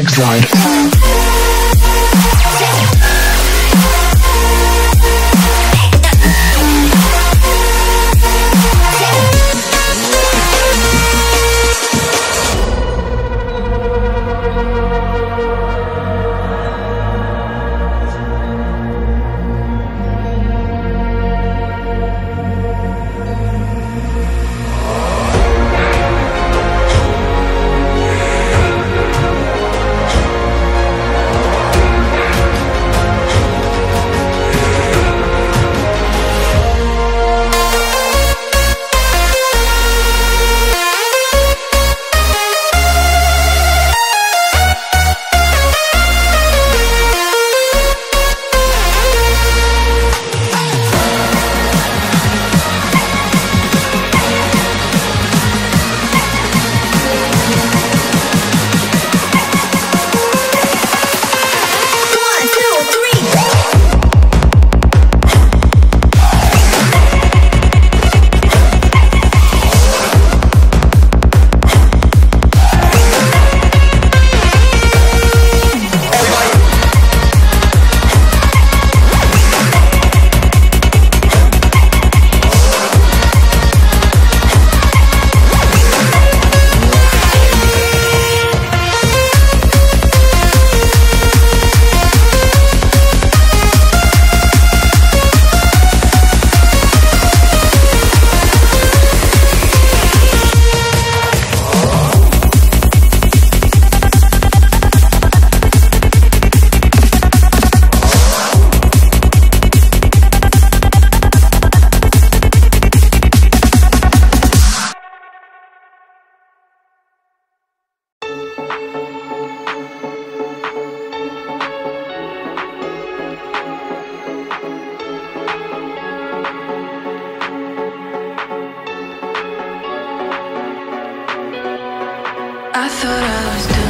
Next slide. I thought I was done.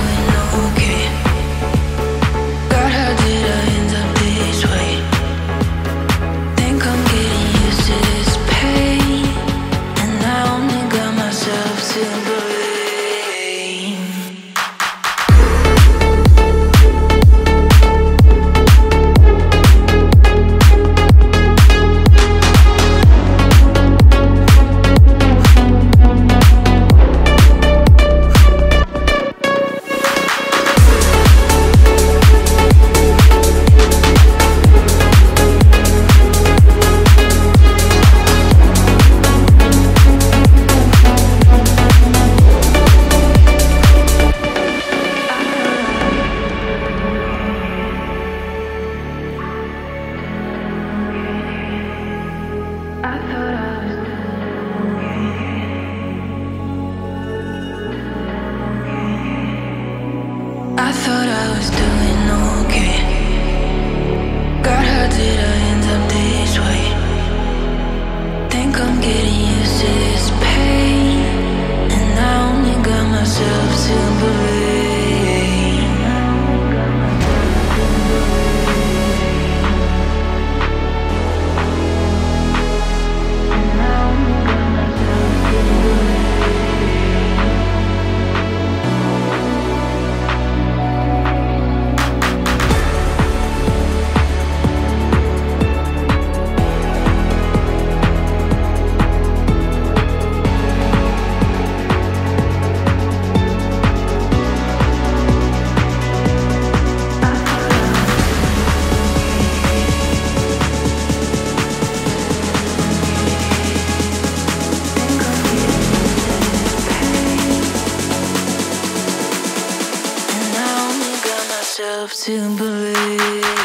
did I end up this way? Think I'm getting to believe.